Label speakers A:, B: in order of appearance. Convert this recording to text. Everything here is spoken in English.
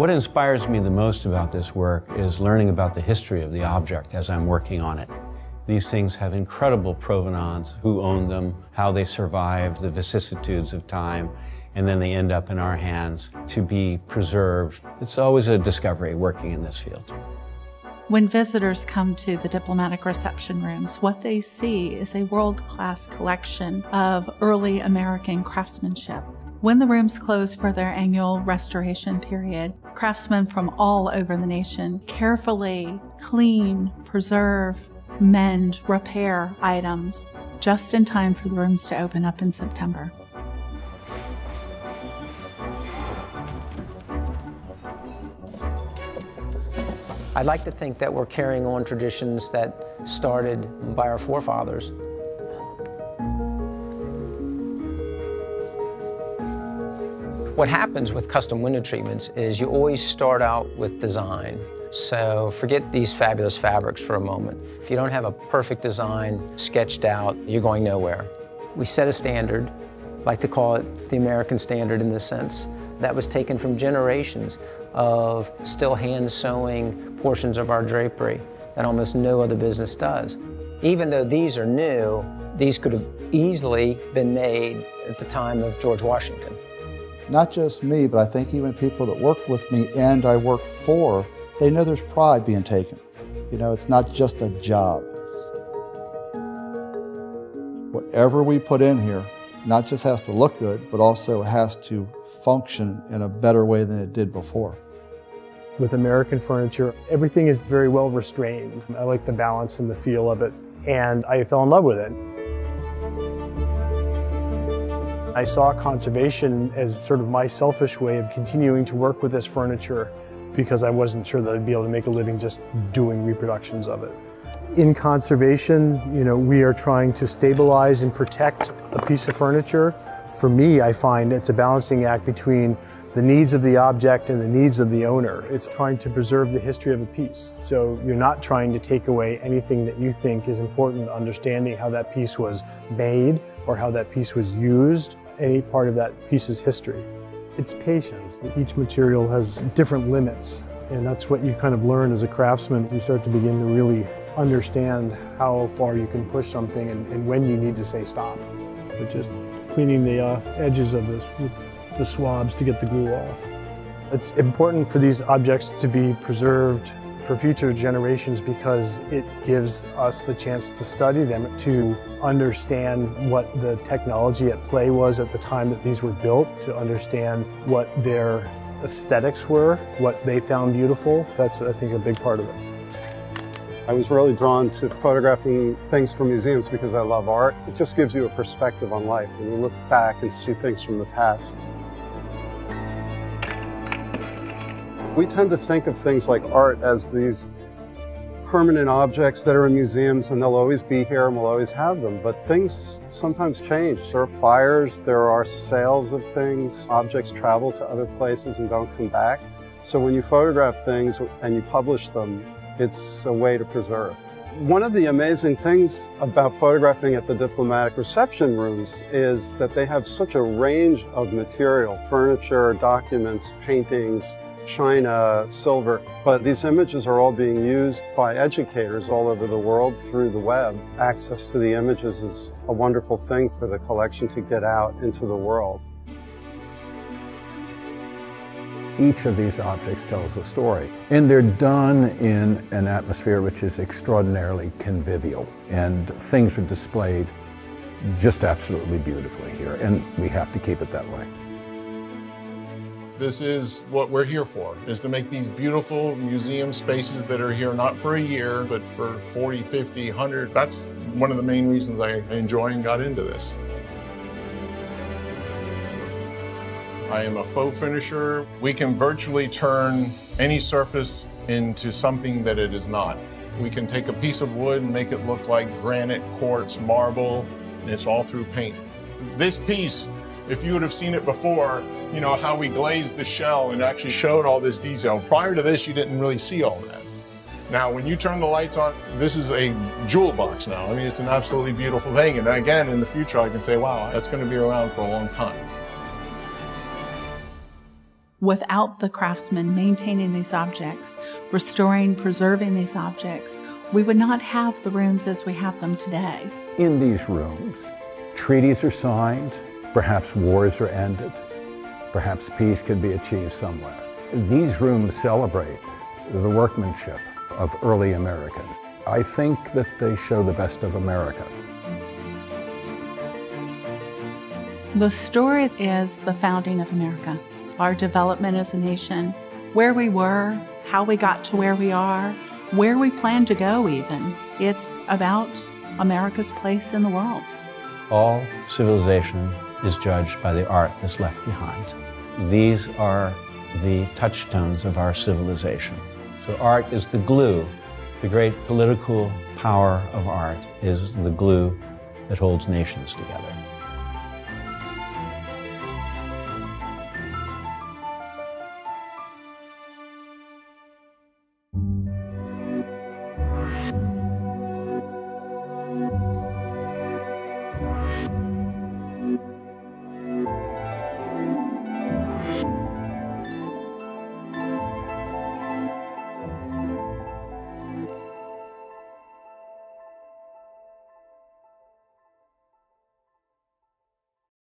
A: What inspires me the most about this work is learning about the history of the object as I'm working on it. These things have incredible provenance, who owned them, how they survived the vicissitudes of time, and then they end up in our hands to be preserved. It's always a discovery working in this field.
B: When visitors come to the diplomatic reception rooms, what they see is a world class collection of early American craftsmanship. When the rooms close for their annual restoration period, craftsmen from all over the nation carefully clean, preserve, mend, repair items just in time for the rooms to open up in September.
C: I'd like to think that we're carrying on traditions that started by our forefathers. What happens with custom window treatments is you always start out with design. So forget these fabulous fabrics for a moment. If you don't have a perfect design sketched out, you're going nowhere. We set a standard, like to call it the American standard in this sense, that was taken from generations of still hand sewing portions of our drapery that almost no other business does. Even though these are new, these could have easily been made at the time of George Washington
D: not just me, but I think even people that work with me and I work for, they know there's pride being taken. You know, it's not just a job. Whatever we put in here not just has to look good, but also has to function in a better way than it did before.
E: With American furniture, everything is very well restrained. I like the balance and the feel of it, and I fell in love with it. I saw conservation as sort of my selfish way of continuing to work with this furniture because I wasn't sure that I'd be able to make a living just doing reproductions of it. In conservation, you know, we are trying to stabilize and protect a piece of furniture. For me, I find it's a balancing act between the needs of the object and the needs of the owner. It's trying to preserve the history of a piece. So you're not trying to take away anything that you think is important, understanding how that piece was made or how that piece was used any part of that piece's history. It's patience. Each material has different limits, and that's what you kind of learn as a craftsman. You start to begin to really understand how far you can push something and, and when you need to say stop. But just cleaning the uh, edges of this with the swabs to get the glue off. It's important for these objects to be preserved for future generations because it gives us the chance to study them, to understand what the technology at play was at the time that these were built, to understand what their aesthetics were, what they found beautiful. That's, I think, a big part of it.
F: I was really drawn to photographing things from museums because I love art. It just gives you a perspective on life and you look back and see things from the past. We tend to think of things like art as these permanent objects that are in museums and they'll always be here and we'll always have them. But things sometimes change. There are fires, there are sales of things, objects travel to other places and don't come back. So when you photograph things and you publish them, it's a way to preserve. One of the amazing things about photographing at the diplomatic reception rooms is that they have such a range of material, furniture, documents, paintings, china, silver, but these images are all being used by educators all over the world through the web. Access to the images is a wonderful thing for the collection to get out into the world.
G: Each of these objects tells a story, and they're done in an atmosphere which is extraordinarily convivial, and things are displayed just absolutely beautifully here, and we have to keep it that way.
H: This is what we're here for, is to make these beautiful museum spaces that are here not for a year, but for 40, 50, 100. That's one of the main reasons I enjoy and got into this. I am a faux finisher. We can virtually turn any surface into something that it is not. We can take a piece of wood and make it look like granite, quartz, marble, and it's all through paint. This piece if you would have seen it before, you know, how we glazed the shell and actually showed all this detail. Prior to this, you didn't really see all that. Now, when you turn the lights on, this is a jewel box now. I mean, it's an absolutely beautiful thing. And again, in the future, I can say, wow, that's going to be around for a long time.
B: Without the craftsmen maintaining these objects, restoring, preserving these objects, we would not have the rooms as we have them today.
G: In these rooms, treaties are signed, perhaps wars are ended, perhaps peace can be achieved somewhere. These rooms celebrate the workmanship of early Americans. I think that they show the best of America.
B: The story is the founding of America, our development as a nation, where we were, how we got to where we are, where we plan to go, even. It's about America's place in the world.
A: All civilization is judged by the art that's left behind. These are the touchstones of our civilization. So art is the glue. The great political power of art is the glue that holds nations together.